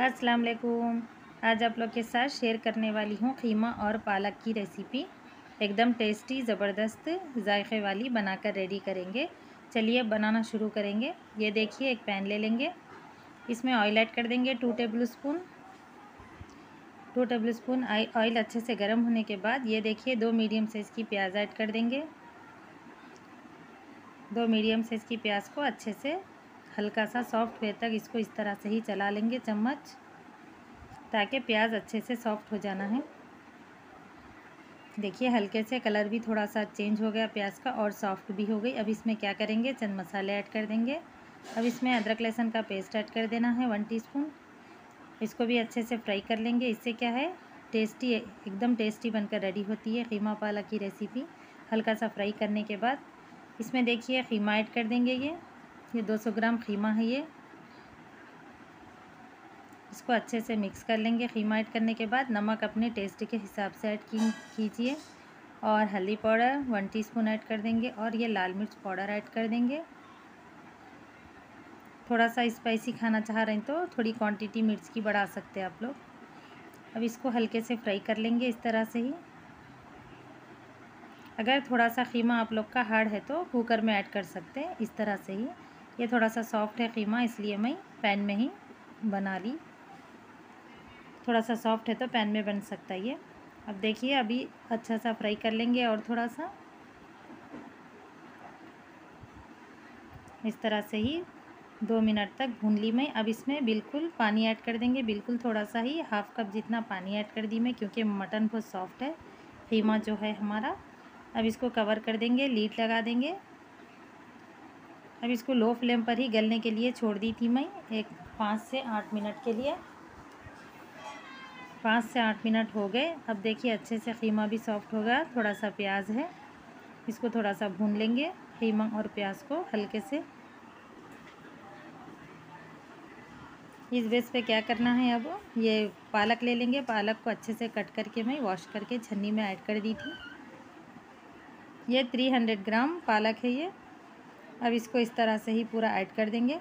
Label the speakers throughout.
Speaker 1: अस्सलाम वालेकुम आज आप लोग के साथ शेयर करने वाली हूँ खीमा और पालक की रेसिपी एकदम टेस्टी ज़बरदस्त, जायके वाली बनाकर रेडी करेंगे। चलिए, बनाना शुरू करेंगे। ये देखिए, एक पैन ले लेंगे। इसमें ऑयल ऐड कर देंगे two tablespoon two tablespoon oil अच्छे से गर्म होने के बाद ये देखिए, दो मीडियम साइज़ की प्याज ऐड कर देंगे। दो मीडियम साइज़ की प्याज को अच्छे से हल्का सा सॉफ्ट हुए तक इसको इस तरह से ही चला लेंगे चम्मच, ताकि प्याज अच्छे से सॉफ्ट हो जाना है। देखिए, हल्के से कलर भी थोड़ा सा चेंज हो गया प्याज का और सॉफ्ट भी हो गई। अब इसमें क्या करेंगे? चंद मसाले ऐड कर देंगे। अब इसमें अदरक, लहसुन का पेस्ट ऐड कर देना है, वन टीस्पून। इसको भी अच्छे से फ्राई कर लेंगे। इससे क्या है? टेस्टी, एकदम टेस्टी बनकर रेडी होती है खीमा पालक की रेसिपी। हल्का सा फ्राई करने के बाद इसमें देखिए खीमा ऐड कर देंगे ये। ये 200 ग्राम खीमा है ये। इसको अच्छे से मिक्स कर लेंगे खीमा ऐड करने के बाद। नमक अपने टेस्ट के हिसाब से ऐड कीजिए। और हल्दी पाउडर वन टीस्पून ऐड कर देंगे और ये लाल मिर्च पाउडर ऐड कर देंगे। थोड़ा सा स्पाइसी खाना चाह रहे हैं तो थोड़ी क्वांटिटी मिर्च की बढ़ा सकते हैं आप लोग। अब इसको हल्के से फ्राई कर लेंगे इस तरह से ही। अगर थोड़ा सा खीमा आप लोग का हार्ड है तो कुकर में ऐड कर सकते हैं इस तरह से ही। ये थोड़ा सा सॉफ्ट है कीमा, इसलिए मैं पैन में ही बना ली। थोड़ा सा सॉफ्ट है तो पैन में बन सकता है ये। अब देखिए, अभी अच्छा सा फ्राई कर लेंगे और थोड़ा सा इस तरह से ही दो मिनट तक भून ली मैं। अब इसमें बिल्कुल पानी ऐड कर देंगे, बिल्कुल थोड़ा सा ही हाफ़ कप जितना पानी ऐड कर दी मैं, क्योंकि मटन बहुत सॉफ्ट है, कीमा जो है हमारा। अब इसको कवर कर देंगे, लीड लगा देंगे। अब इसको लो फ्लेम पर ही गलने के लिए छोड़ दी थी मैं एक पाँच से आठ मिनट के लिए। पाँच से आठ मिनट हो गए। अब देखिए अच्छे से खीमा भी सॉफ्ट हो गया थोड़ा सा प्याज है। इसको थोड़ा सा भून लेंगे खीमा और प्याज को हल्के से। इस बेस पे क्या करना है अब? ये पालक ले लेंगे। पालक को अच्छे से कट करके मैं वॉश करके छन्नी में ऐड कर दी थी। ये थ्री हंड्रेड ग्राम पालक है ये। अब इसको इस तरह से ही पूरा ऐड कर देंगे।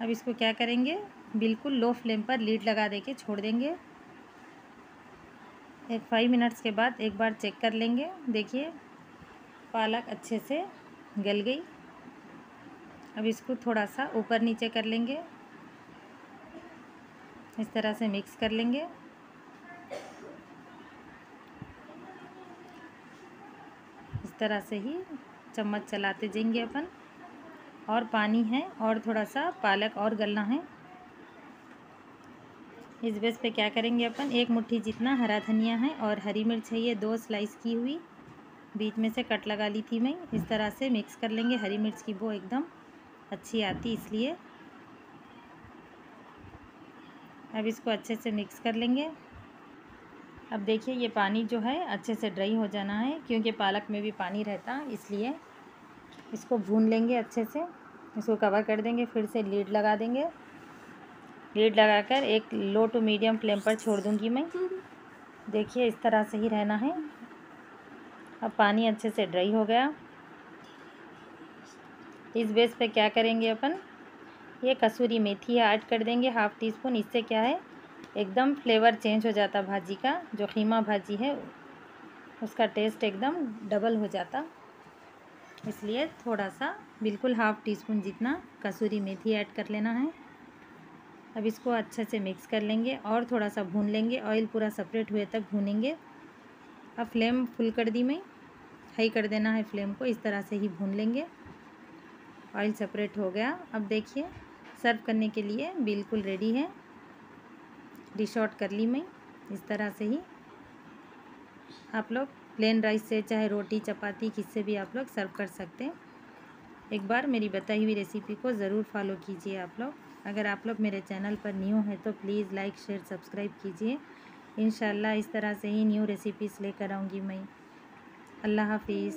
Speaker 1: अब इसको क्या करेंगे? बिल्कुल लो फ्लेम पर लीड लगा दे के छोड़ देंगे। एक फाइव मिनट्स के बाद एक बार चेक कर लेंगे। देखिए, पालक अच्छे से गल गई। अब इसको थोड़ा सा ऊपर नीचे कर लेंगे। इस तरह से मिक्स कर लेंगे। तरह से ही चम्मच चलाते जाएँगे अपन। और पानी है और थोड़ा सा पालक और गलना है। इस बेस पे क्या करेंगे अपन? एक मुट्ठी जितना हरा धनिया है और हरी मिर्च है, ये दो स्लाइस की हुई। बीच में से कट लगा ली थी मैं। इस तरह से मिक्स कर लेंगे। हरी मिर्च की वो एकदम अच्छी आती इसलिए। अब इसको अच्छे से मिक्स कर लेंगे। अब देखिए, ये पानी जो है, अच्छे से ड्राई हो जाना है, क्योंकि पालक में भी पानी रहता इसलिए इसको भून लेंगे अच्छे से। इसको कवर कर देंगे, फिर से लीड लगा देंगे। लीड लगाकर एक लो टू मीडियम फ्लेम पर छोड़ दूँगी मैं। देखिए, इस तरह से ही रहना है। अब पानी अच्छे से ड्राई हो गया। इस बेस पे क्या करेंगे अपन? ये कसूरी मेथी ऐड कर देंगे हाफ़ टी स्पून इससे क्या है? एकदम फ्लेवर चेंज हो जाता भाजी का, जो खीमा भाजी है, उसका टेस्ट एकदम डबल हो जाता। इसलिए थोड़ा सा बिल्कुल हाफ़ टी स्पून जितना कसूरी मेथी ऐड कर लेना है। अब इसको अच्छे से मिक्स कर लेंगे और थोड़ा सा भून लेंगे ऑयल पूरा सेपरेट हुए तक भूनेंगे। अब फ्लेम फुल कर दी मैं। हाई कर देना है फ्लेम को, इस तरह से ही भून लेंगे। ऑयल सेपरेट हो गया। अब देखिए सर्व करने के लिए बिल्कुल रेडी है। डिश आउट कर ली मैं, इस तरह से ही। आप लोग प्लेन राइस से चाहे रोटी, चपाती, किससे भी आप लोग सर्व कर सकते हैं। एक बार मेरी बताई हुई रेसिपी को ज़रूर फॉलो कीजिए आप लोग। अगर आप लोग मेरे चैनल पर न्यू हैं तो प्लीज़ लाइक शेयर सब्सक्राइब कीजिए। इन इस तरह से ही न्यू रेसिपीज़ लेकर आऊँगी मैं। अल्लाह हाफिज़।